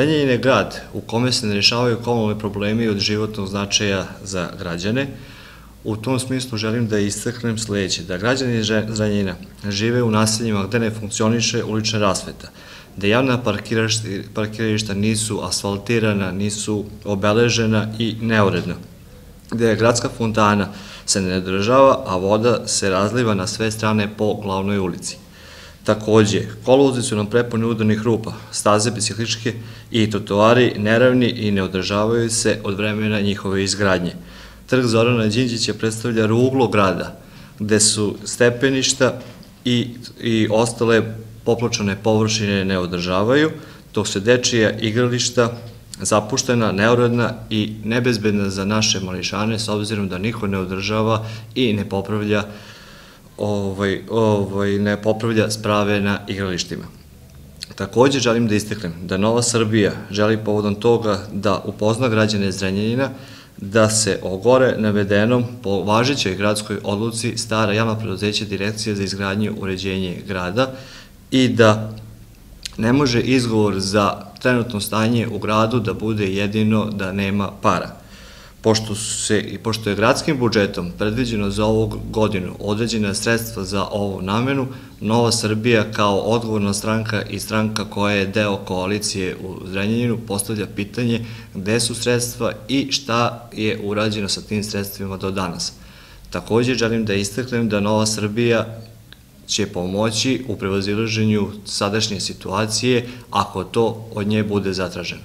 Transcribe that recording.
Zrenjanin je grad u kome se ne rešavaju komunalni problemi od životnog značaja za građane. U tom smislu želim da istaknem sledeće, da građani Zrenjanina žive u naseljima gde ne funkcioniše ulična rasveta, da javna parkirališta nisu asfaltirana, nisu obeležena i neuredna, gde je gradska fontana se ne održava, a voda se razliva na sve strane po glavnoj ulici. Takođe, kolovozi su nam prepuni udarnih rupa, staze bicikličke i trotoari neravni i ne održavaju se od vremena njihove izgradnje. Trg Zorana Đinđića predstavlja ruglo grada, gde su stepeništa i, i ostale popločane površine ne održavaju, dok se dečija igrališta zapuštena, neuredna i nebezbedna za naše mališane, s obzirom da niko ne održava i ne popravlja ovaj, ovaj, ne popravlja sprave na igralištima. Takođe želim da isteknem da Nova Srbija želi povodom toga da upozna građane Zrenjanina da se o gore navedenom po važećoj gradskoj odluci stara javna preduzeća Direkcija za izgradnju uređenje grada i da ne može izgovor za trenutno stanje u gradu da bude jedino da nema para pošto, se, pošto je gradskim budžetom predviđeno za ovu godinu određena sredstva za ovu namenu, Nova Srbija kao odgovorna stranka i stranka koja je deo koalicije u Zrenjaninu postavlja pitanje gde su sredstva i šta je urađeno sa tim sredstvima do danas. Takođe želim da istaknem da Nova Srbija će pomoći u prevazilaženju sadašnje situacije ako to od nje bude zatraženo.